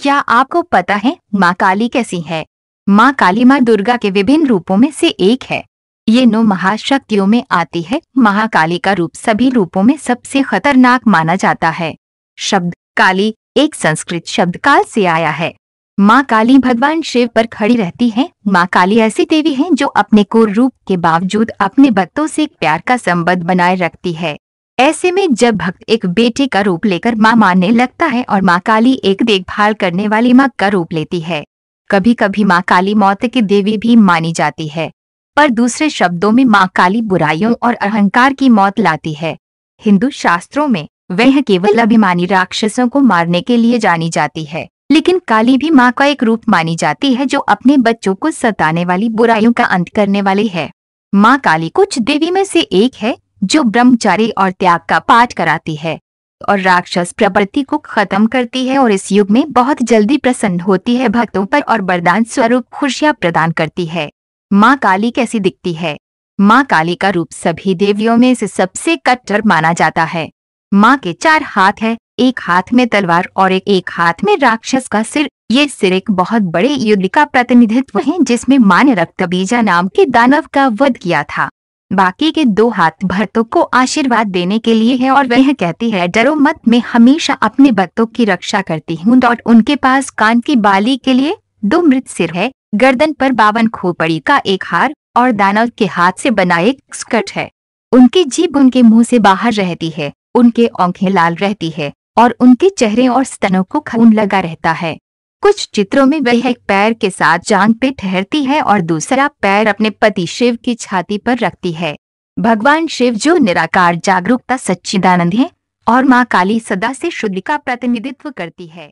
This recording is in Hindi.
क्या आपको पता है माँ काली कैसी है? माँ काली माँ दुर्गा के विभिन्न रूपों में से एक है। ये नौ महाशक्तियों में आती है। महाकाली का रूप सभी रूपों में सबसे खतरनाक माना जाता है। शब्द काली एक संस्कृत शब्द काल से आया है। माँ काली भगवान शिव पर खड़ी रहती है। माँ काली ऐसी देवी है जो अपने कोर रूप के बावजूद अपने भक्तों से प्यार का संबंध बनाए रखती है। ऐसे में जब भक्त एक बेटे का रूप लेकर माँ मानने लगता है और माँ काली एक देखभाल करने वाली माँ का रूप लेती है कभी कभी माँ काली मौत की देवी भी मानी जाती है। पर दूसरे शब्दों में माँ काली बुराइयों और अहंकार की मौत लाती है। हिंदू शास्त्रों में वह केवल अभिमानी राक्षसों को मारने के लिए जानी जाती है, लेकिन काली भी माँ का एक रूप मानी जाती है जो अपने बच्चों को सताने वाली बुराइयों का अंत करने वाली है। माँ काली कुछ देवी में से एक है जो ब्रह्मचारी और त्याग का पाठ कराती है और राक्षस प्रवृत्ति को खत्म करती है और इस युग में बहुत जल्दी प्रसन्न होती है, भक्तों पर और वरदान स्वरूप खुशियाँ प्रदान करती है। माँ काली कैसी दिखती है? माँ काली का रूप सभी देवियों में से सबसे कट्टर माना जाता है। माँ के चार हाथ है, एक हाथ में तलवार और एक एक हाथ में राक्षस का सिर। ये सिर एक बहुत बड़े युद्ध का प्रतिनिधित्व है जिसमें माँ ने रक्त बीजा नाम के दानव का वध किया था। बाकी के दो हाथ भक्तों को आशीर्वाद देने के लिए है और वह कहती है, डरो मत, मैं हमेशा अपने भक्तों की रक्षा करती हूँ और उनके पास कान की बाली के लिए दो मृत सिर है, गर्दन पर बावन खोपड़ी का एक हार और दानव के हाथ से बना एक स्कर्ट है। उनकी जीभ उनके मुँह से बाहर रहती है, उनके आँखें लाल रहती है और उनके चेहरे और स्तनों को खून लगा रहता है। कुछ चित्रों में वह एक पैर के साथ जांग पे ठहरती है और दूसरा पैर अपने पति शिव की छाती पर रखती है। भगवान शिव जो निराकार, जागरूकता, सच्चिदानंद है और माँ काली सदा से शुद्ध का प्रतिनिधित्व करती है।